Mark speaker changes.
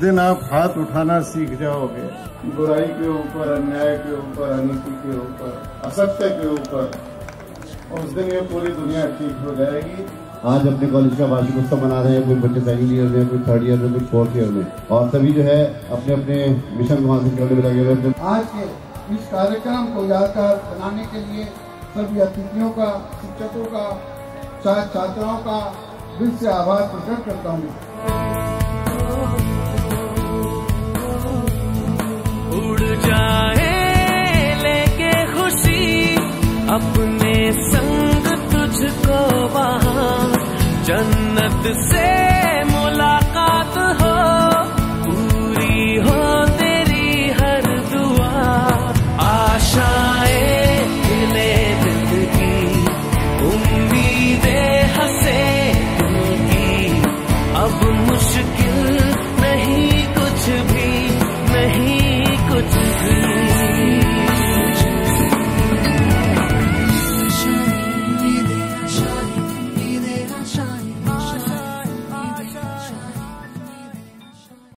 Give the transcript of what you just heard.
Speaker 1: दिन आप हाथ उठाना सीख जाओगे। बुराई के ऊपर अन्याय के ऊपर अनिति के ऊपर असत्य के ऊपर। उस दिन ये पूरी दुनिया ठीक हो जाएगी।
Speaker 2: आज अपने कॉलेज का वार्षिक उत्सव मना रहे हैं कोई बच्चे सेकंड ईयर में कोई थर्ड ईयर में कोई फोर्थ ईयर में। और सभी जो है अपने अपने मिशन को हासिल करने में लगे हुए
Speaker 3: आज के इस कार्यक्रम को यादगार बनाने के लिए सभी अतिथियों का, शिक्षकों का छात्राओं का दिल से आभार प्रकट करता हूँ।
Speaker 4: उड़ जाए, लेके खुशी, अपने संग तुझको वहाँ। जन्नत से